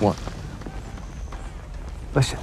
What? Listen.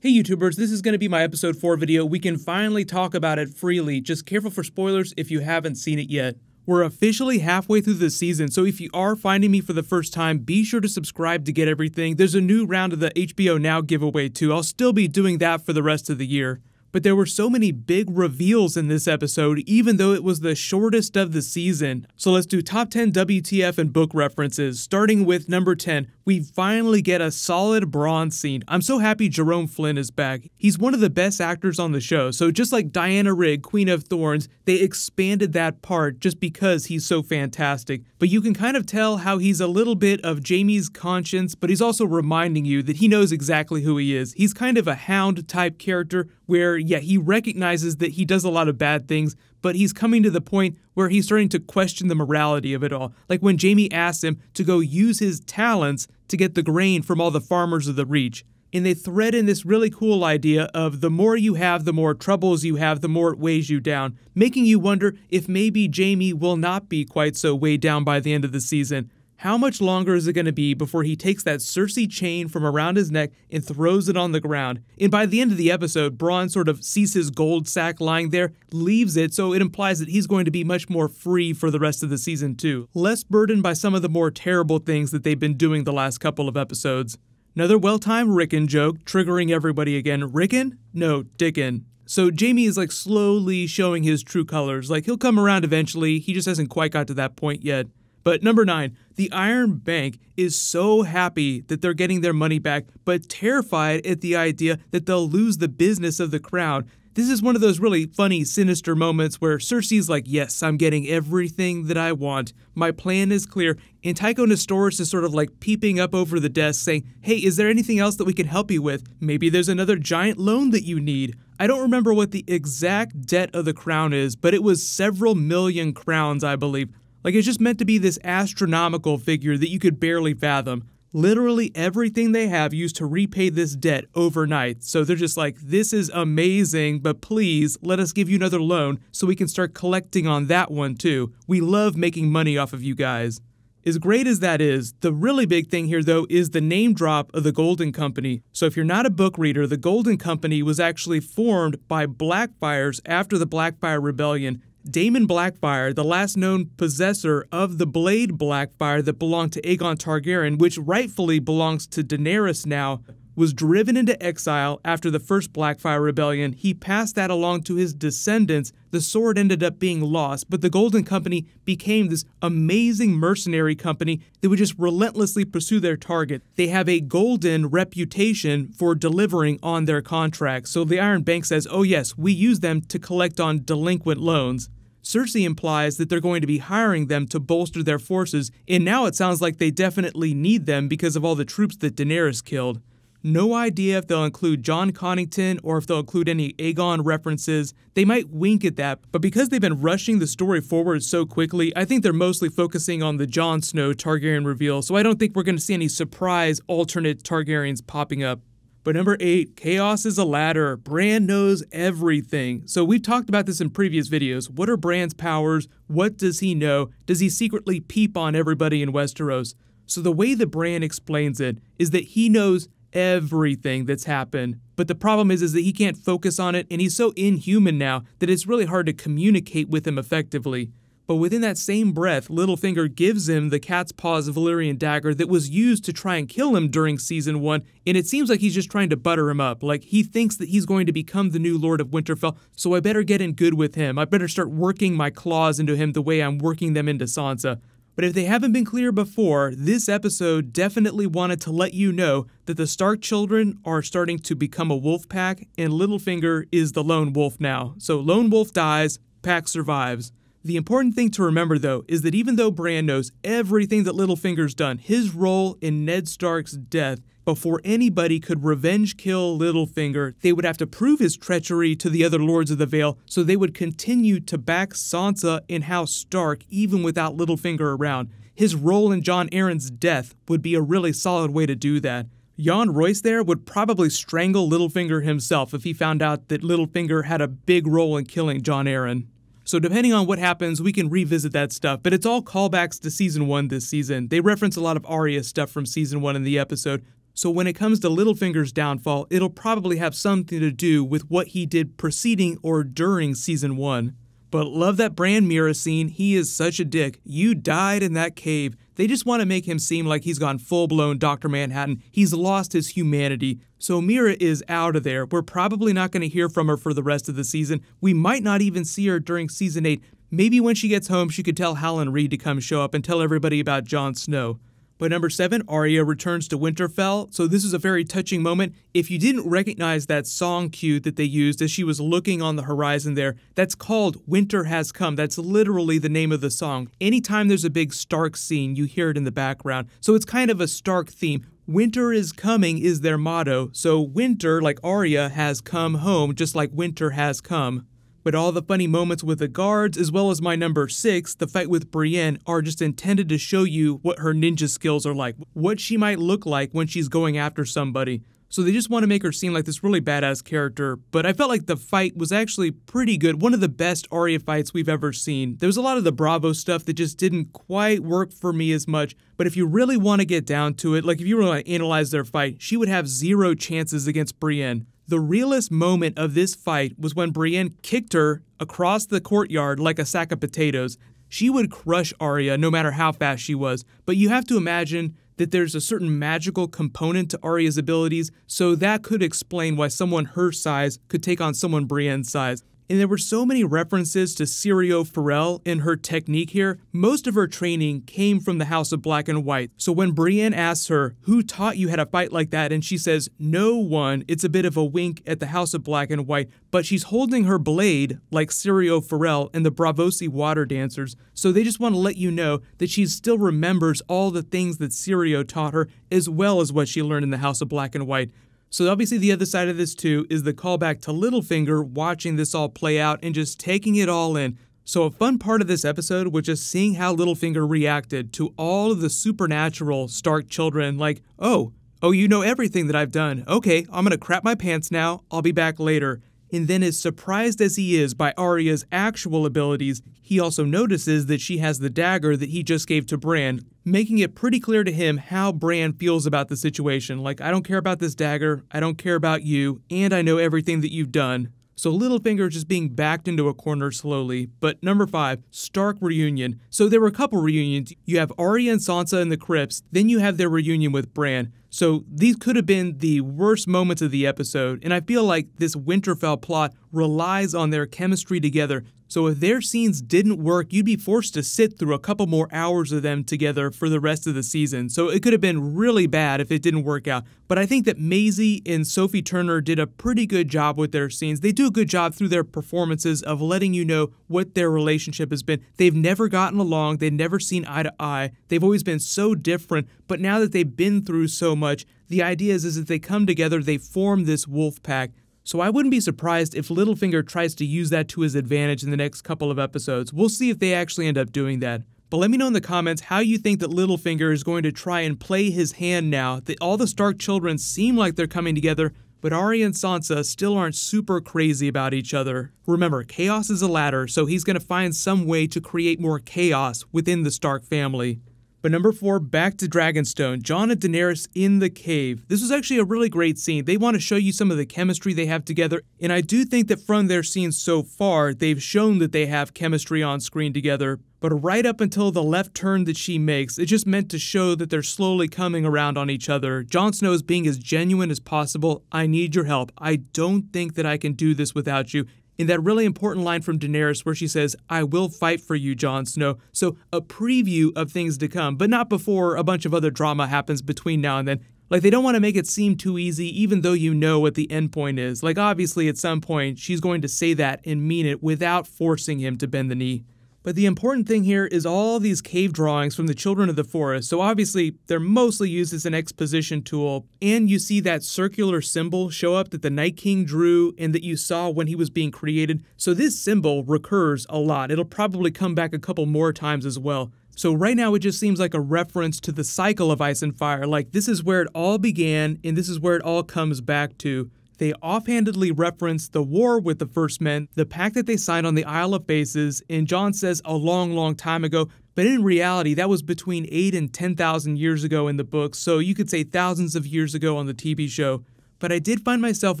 Hey YouTubers, this is going to be my episode 4 video. We can finally talk about it freely. Just careful for spoilers if you haven't seen it yet. We're officially halfway through the season, so if you are finding me for the first time, be sure to subscribe to get everything. There's a new round of the HBO Now giveaway too. I'll still be doing that for the rest of the year. But there were so many big reveals in this episode, even though it was the shortest of the season. So let's do top 10 WTF and book references, starting with number 10. We finally get a solid Bronn scene. I'm so happy Jerome Flynn is back. He's one of the best actors on the show, so just like Diana Rigg, Queen of Thorns, they expanded that part just because he's so fantastic. But you can kind of tell how he's a little bit of Jaime's conscience, but he's also reminding you that he knows exactly who he is. He's kind of a hound type character where, yeah, he recognizes that he does a lot of bad things, but he's coming to the point where he's starting to question the morality of it all. Like when Jaime asks him to go use his talents to get the grain from all the farmers of the Reach. And they thread in this really cool idea of the more you have, the more troubles you have, the more it weighs you down, making you wonder if maybe Jaime will not be quite so weighed down by the end of the season. How much longer is it going to be before he takes that Cersei chain from around his neck and throws it on the ground? And by the end of the episode, Bronn sort of sees his gold sack lying there, leaves it, so it implies that he's going to be much more free for the rest of the season too, less burdened by some of the more terrible things that they've been doing the last couple of episodes. Another well-timed Rickon joke, triggering everybody again. Rickon? No, Dickon. So Jaime is like slowly showing his true colors. Like he'll come around eventually, he just hasn't quite got to that point yet. But number nine, the Iron Bank is so happy that they're getting their money back, but terrified at the idea that they'll lose the business of the crown. This is one of those really funny, sinister moments where Cersei's like, Yes, I'm getting everything that I want. My plan is clear. And Tycho Nestoris is sort of like peeping up over the desk saying, Hey, is there anything else that we can help you with? Maybe there's another giant loan that you need. I don't remember what the exact debt of the crown is, but it was several million crowns, I believe. Like it's just meant to be this astronomical figure that you could barely fathom. Literally everything they have used to repay this debt overnight. So they're just like, this is amazing, but please let us give you another loan so we can start collecting on that one too. We love making money off of you guys. As great as that is, the really big thing here though is the name drop of the Golden Company. So if you're not a book reader, the Golden Company was actually formed by Blackfyres after the Blackfyre Rebellion Daemon Blackfyre, the last known possessor of the blade Blackfyre that belonged to Aegon Targaryen, which rightfully belongs to Daenerys now, was driven into exile after the first Blackfyre rebellion. He passed that along to his descendants. The sword ended up being lost, but the Golden Company became this amazing mercenary company that would just relentlessly pursue their target. They have a golden reputation for delivering on their contracts. So the Iron Bank says, oh yes, we use them to collect on delinquent loans. Cersei implies that they're going to be hiring them to bolster their forces, and now it sounds like they definitely need them because of all the troops that Daenerys killed. No idea if they'll include Jon Connington or if they'll include any Aegon references. They might wink at that, but because they've been rushing the story forward so quickly, I think they're mostly focusing on the Jon Snow Targaryen reveal, so I don't think we're going to see any surprise alternate Targaryens popping up. But number eight, chaos is a ladder. Bran knows everything. So we've talked about this in previous videos. What are Bran's powers? What does he know? Does he secretly peep on everybody in Westeros? So the way that Bran explains it is that he knows everything that's happened. But the problem is, is that he can't focus on it, and he's so inhuman now that it's really hard to communicate with him effectively. But within that same breath, Littlefinger gives him the cat's paws Valyrian dagger that was used to try and kill him during season one, and it seems like he's just trying to butter him up. Like he thinks that he's going to become the new Lord of Winterfell, so I better get in good with him. I better start working my claws into him the way I'm working them into Sansa. But if they haven't been clear before, this episode definitely wanted to let you know that the Stark children are starting to become a wolf pack, and Littlefinger is the lone wolf now. So lone wolf dies, pack survives. The important thing to remember, though, is that even though Bran knows everything that Littlefinger's done, his role in Ned Stark's death before anybody could revenge kill Littlefinger, they would have to prove his treachery to the other Lords of the Vale, so they would continue to back Sansa and House Stark even without Littlefinger around. His role in Jon Arryn's death would be a really solid way to do that. Yohn Royce there would probably strangle Littlefinger himself if he found out that Littlefinger had a big role in killing Jon Arryn. So depending on what happens, we can revisit that stuff, but it's all callbacks to season 1 this season. They reference a lot of Arya stuff from season 1 in the episode, so when it comes to Littlefinger's downfall, it'll probably have something to do with what he did preceding or during season 1. But love that Bran Meera scene. He is such a dick. You died in that cave. They just want to make him seem like he's gone full blown Dr. Manhattan. He's lost his humanity. So Meera is out of there. We're probably not going to hear from her for the rest of the season. We might not even see her during season 8. Maybe when she gets home, she could tell Howland Reed to come show up and tell everybody about Jon Snow. But number seven, Arya returns to Winterfell. So this is a very touching moment. If you didn't recognize that song cue that they used as she was looking on the horizon there, that's called Winter Has Come. That's literally the name of the song. Anytime there's a big Stark scene, you hear it in the background. So it's kind of a Stark theme. Winter is coming is their motto. So winter, like Arya, has come home, just like winter has come. But all the funny moments with the guards, as well as my number 6, the fight with Brienne, are just intended to show you what her ninja skills are like, what she might look like when she's going after somebody. So they just want to make her seem like this really badass character, but I felt like the fight was actually pretty good. One of the best Arya fights we've ever seen. There was a lot of the Braavos stuff that just didn't quite work for me as much, but if you really want to get down to it, like if you want to analyze their fight, she would have zero chances against Brienne. The realest moment of this fight was when Brienne kicked her across the courtyard like a sack of potatoes. She would crush Arya no matter how fast she was, but you have to imagine that there's a certain magical component to Arya's abilities, so that could explain why someone her size could take on someone Brienne's size. And there were so many references to Syrio Forel in her technique here. Most of her training came from the House of Black and White. So when Brienne asks her, Who taught you how to fight like that? and she says, No one, it's a bit of a wink at the House of Black and White, but she's holding her blade like Syrio Forel and the Braavosi water dancers. So they just want to let you know that she still remembers all the things that Syrio taught her, as well as what she learned in the House of Black and White. So obviously the other side of this too is the callback to Littlefinger watching this all play out and just taking it all in. So a fun part of this episode was just seeing how Littlefinger reacted to all of the supernatural Stark children like, "Oh, oh you know everything that I've done. Okay, I'm going to crap my pants now. I'll be back later." And then as surprised as he is by Arya's actual abilities, he also notices that she has the dagger that he just gave to Bran, making it pretty clear to him how Bran feels about the situation. Like, I don't care about this dagger, I don't care about you, and I know everything that you've done. So Littlefinger is just being backed into a corner slowly. But number five, Stark reunion. So there were a couple reunions. You have Arya and Sansa in the crypts, then you have their reunion with Bran. So these could have been the worst moments of the episode, and I feel like this Winterfell plot relies on their chemistry together so if their scenes didn't work, you'd be forced to sit through a couple more hours of them together for the rest of the season. So it could have been really bad if it didn't work out. But I think that Maisie and Sophie Turner did a pretty good job with their scenes. They do a good job through their performances of letting you know what their relationship has been. They've never gotten along, they've never seen eye to eye. They've always been so different, but now that they've been through so much, the idea is, is that they come together, they form this wolf pack so I wouldn't be surprised if Littlefinger tries to use that to his advantage in the next couple of episodes. We'll see if they actually end up doing that. But let me know in the comments how you think that Littlefinger is going to try and play his hand now that all the Stark children seem like they're coming together, but Arya and Sansa still aren't super crazy about each other. Remember, chaos is a ladder, so he's going to find some way to create more chaos within the Stark family. But number four, back to Dragonstone. Jon and Daenerys in the cave. This was actually a really great scene. They want to show you some of the chemistry they have together, and I do think that from their scenes so far, they've shown that they have chemistry on screen together. But right up until the left turn that she makes, it just meant to show that they're slowly coming around on each other. Jon Snow is being as genuine as possible. I need your help. I don't think that I can do this without you in that really important line from Daenerys where she says, I will fight for you, Jon Snow. So, a preview of things to come, but not before a bunch of other drama happens between now and then. Like, they don't want to make it seem too easy, even though you know what the end point is. Like, obviously, at some point, she's going to say that and mean it without forcing him to bend the knee. But the important thing here is all these cave drawings from the Children of the Forest. So obviously, they're mostly used as an exposition tool. And you see that circular symbol show up that the Night King drew and that you saw when he was being created. So this symbol recurs a lot. It'll probably come back a couple more times as well. So right now it just seems like a reference to the cycle of ice and fire, like this is where it all began and this is where it all comes back to. They offhandedly reference the war with the First Men, the pact that they signed on the Isle of Faces, and Jon says a long, long time ago, but in reality, that was between 8 and 10,000 years ago in the book, so you could say thousands of years ago on the TV show but I did find myself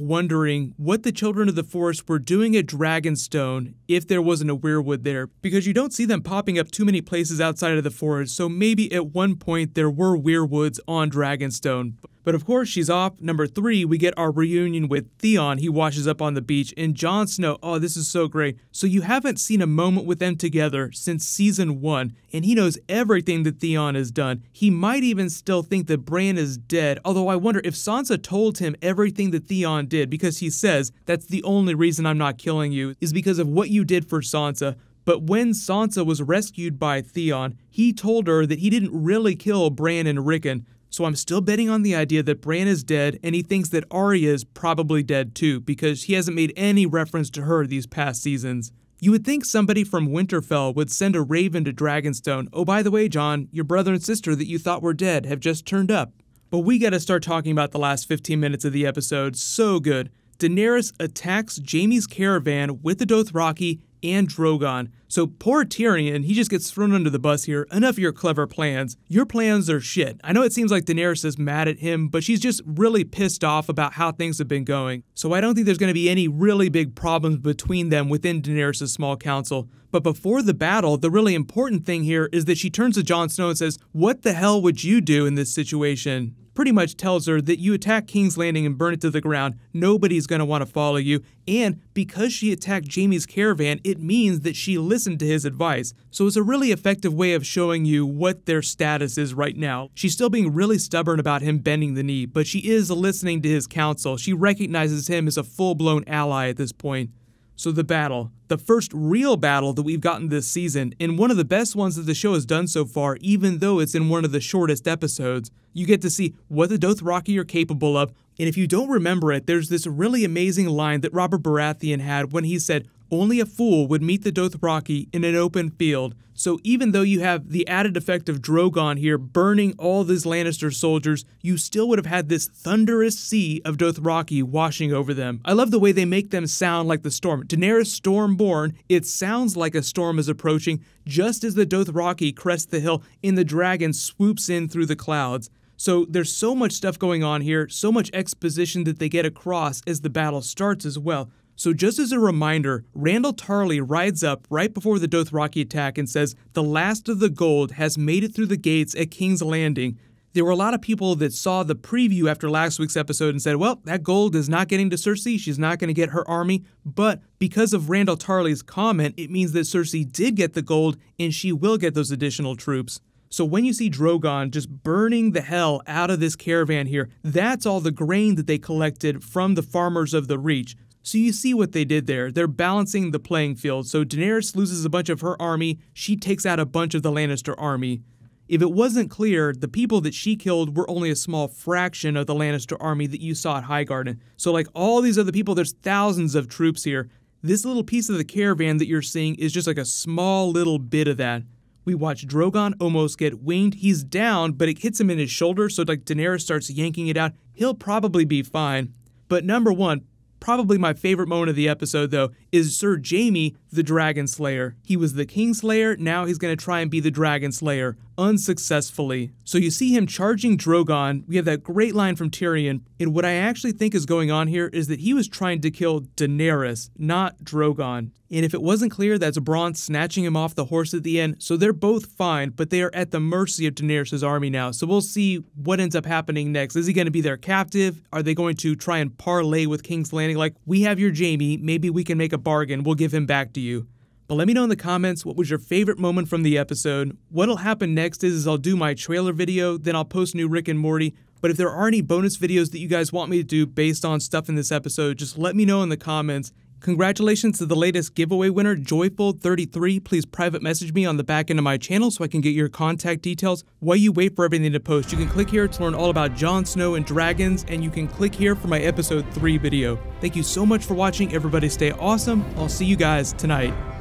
wondering what the Children of the Forest were doing at Dragonstone if there wasn't a weirwood there, because you don't see them popping up too many places outside of the forest, so maybe at one point there were weirwoods on Dragonstone. But of course, she's off. Number three, we get our reunion with Theon. He washes up on the beach, and Jon Snow. Oh, this is so great. So, you haven't seen a moment with them together since season one, and he knows everything that Theon has done. He might even still think that Bran is dead, although I wonder if Sansa told him everything that Theon did, because he says, That's the only reason I'm not killing you, is because of what you did for Sansa. But when Sansa was rescued by Theon, he told her that he didn't really kill Bran and Rickon, so I'm still betting on the idea that Bran is dead, and he thinks that Arya is probably dead too, because he hasn't made any reference to her these past seasons. You would think somebody from Winterfell would send a raven to Dragonstone. Oh, by the way, Jon, your brother and sister that you thought were dead have just turned up. But we gotta start talking about the last 15 minutes of the episode. So good. Daenerys attacks Jaime's caravan with the Dothraki and Drogon. So poor Tyrion, he just gets thrown under the bus here. Enough of your clever plans. Your plans are shit. I know it seems like Daenerys is mad at him, but she's just really pissed off about how things have been going. So I don't think there's going to be any really big problems between them within Daenerys' small council. But before the battle, the really important thing here is that she turns to Jon Snow and says, What the hell would you do in this situation? Pretty much tells her that you attack King's Landing and burn it to the ground, nobody's going to want to follow you. And because she attacked Jaime's caravan, it means that she listened to his advice. So it's a really effective way of showing you what their status is right now. She's still being really stubborn about him bending the knee, but she is listening to his counsel. She recognizes him as a full blown ally at this point. So, the battle, the first real battle that we've gotten this season, and one of the best ones that the show has done so far, even though it's in one of the shortest episodes. You get to see what the Dothraki are capable of, and if you don't remember it, there's this really amazing line that Robert Baratheon had when he said, only a fool would meet the Dothraki in an open field. So even though you have the added effect of Drogon here burning all these Lannister soldiers, you still would have had this thunderous sea of Dothraki washing over them. I love the way they make them sound like the storm. Daenerys Stormborn, it sounds like a storm is approaching just as the Dothraki crest the hill and the dragon swoops in through the clouds. So there's so much stuff going on here, so much exposition that they get across as the battle starts as well. So, just as a reminder, Randyll Tarly rides up right before the Dothraki attack and says, The last of the gold has made it through the gates at King's Landing. There were a lot of people that saw the preview after last week's episode and said, well, that gold is not getting to Cersei. She's not going to get her army. But because of Randyll Tarly's comment, it means that Cersei did get the gold and she will get those additional troops. So when you see Drogon just burning the hell out of this caravan here, that's all the grain that they collected from the farmers of the Reach. So you see what they did there. They're balancing the playing field. So Daenerys loses a bunch of her army, she takes out a bunch of the Lannister army. If it wasn't clear, the people that she killed were only a small fraction of the Lannister army that you saw at Highgarden. So like all these other people, there's thousands of troops here. This little piece of the caravan that you're seeing is just like a small little bit of that. We watch Drogon almost get winged. He's down, but it hits him in his shoulder, so like Daenerys starts yanking it out. He'll probably be fine. But number one, Probably my favorite moment of the episode, though, is Sir Jaime, the Dragon Slayer. He was the King Slayer, now he's to try and be the Dragon Slayer, unsuccessfully. So you see him charging Drogon. We have that great line from Tyrion. And what I actually think is going on here is that he was trying to kill Daenerys, not Drogon. And if it wasn't clear, that's Bronn snatching him off the horse at the end. So they're both fine, but they are at the mercy of Daenerys' army now. So we'll see what ends up happening next. Is he going to be their captive? Are they going to try and parlay with King's Landing? Like, we have your Jaime, maybe we can make a bargain. We'll give him back to you. But let me know in the comments what was your favorite moment from the episode. What'll happen next is, is I'll do my trailer video, then I'll post new Rick and Morty. But if there are any bonus videos that you guys want me to do based on stuff in this episode, just let me know in the comments. Congratulations to the latest giveaway winner, Joyful33. Please private message me on the back end of my channel so I can get your contact details. While you wait for everything to post, you can click here to learn all about Jon Snow and dragons, and you can click here for my episode 3 video. Thank you so much for watching. Everybody stay awesome. I'll see you guys tonight.